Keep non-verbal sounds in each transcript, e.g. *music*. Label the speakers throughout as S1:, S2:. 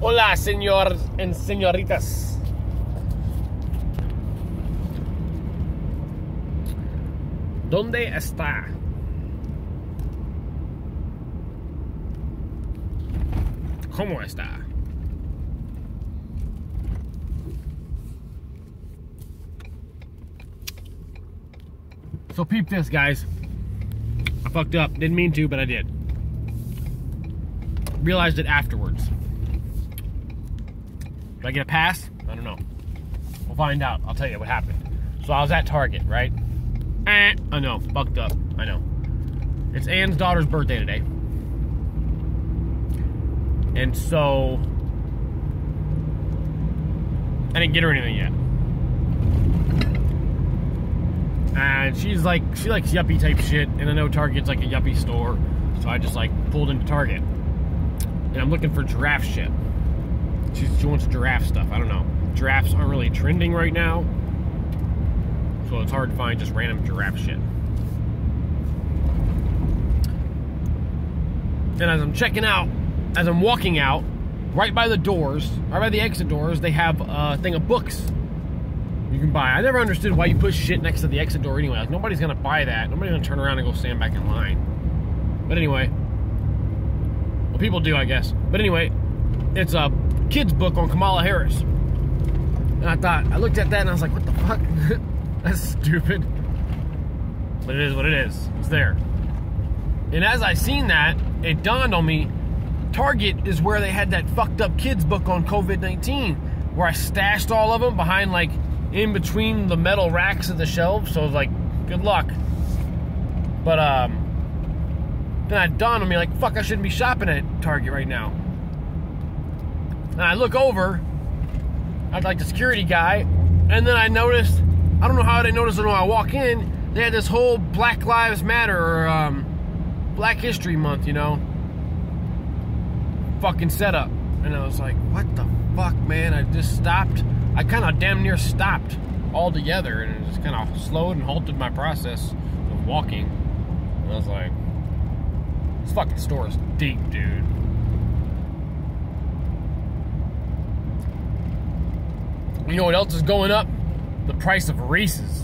S1: Hola, señor and señoritas. ¿Dónde está? ¿Cómo está? So peep this, guys. I fucked up. Didn't mean to, but I did. Realized it afterwards. Do I get a pass? I don't know. We'll find out. I'll tell you what happened. So I was at Target, right? Eh, I know. Fucked up. I know. It's Anne's daughter's birthday today. And so I didn't get her anything yet. And she's like, she likes yuppie type shit, and I know Target's like a yuppie store, so I just like pulled into Target. And I'm looking for giraffe shit. She, she wants giraffe stuff. I don't know. Giraffes aren't really trending right now, so it's hard to find just random giraffe shit. And as I'm checking out, as I'm walking out, right by the doors, right by the exit doors, they have a thing of books you can buy. I never understood why you put shit next to the exit door anyway. Like nobody's gonna buy that. Nobody's gonna turn around and go stand back in line. But anyway, well, people do, I guess. But anyway, it's a kid's book on Kamala Harris. And I thought, I looked at that and I was like, what the fuck? *laughs* That's stupid. But it is what it is. It's there. And as I seen that, it dawned on me Target is where they had that fucked up kids book on COVID 19, where I stashed all of them behind like in between the metal racks of the shelves. So it was like, good luck. But um, then it dawned on me like, fuck, I shouldn't be shopping at Target right now. And I look over at like the security guy, and then I noticed, I don't know how I didn't notice it when I walk in, they had this whole Black Lives Matter or um, Black History Month, you know, fucking setup. And I was like, what the fuck, man? I just stopped. I kind of damn near stopped altogether and it just kind of slowed and halted my process of walking. And I was like, this fucking store is deep, dude. You know what else is going up? The price of Reese's.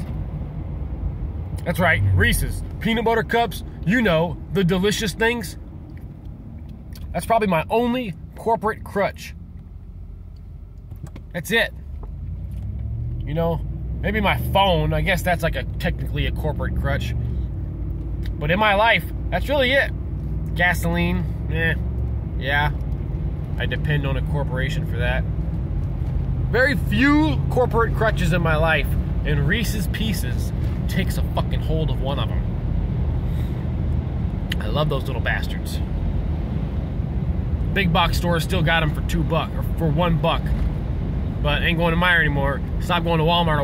S1: That's right, Reese's. Peanut butter cups, you know, the delicious things. That's probably my only corporate crutch. That's it. You know, maybe my phone, I guess that's like a technically a corporate crutch. But in my life, that's really it. Gasoline, eh, yeah. I depend on a corporation for that. Very few corporate crutches in my life, and Reese's Pieces takes a fucking hold of one of them. I love those little bastards. Big box stores still got them for two buck or for one buck, but ain't going to Meijer anymore. Stop going to Walmart or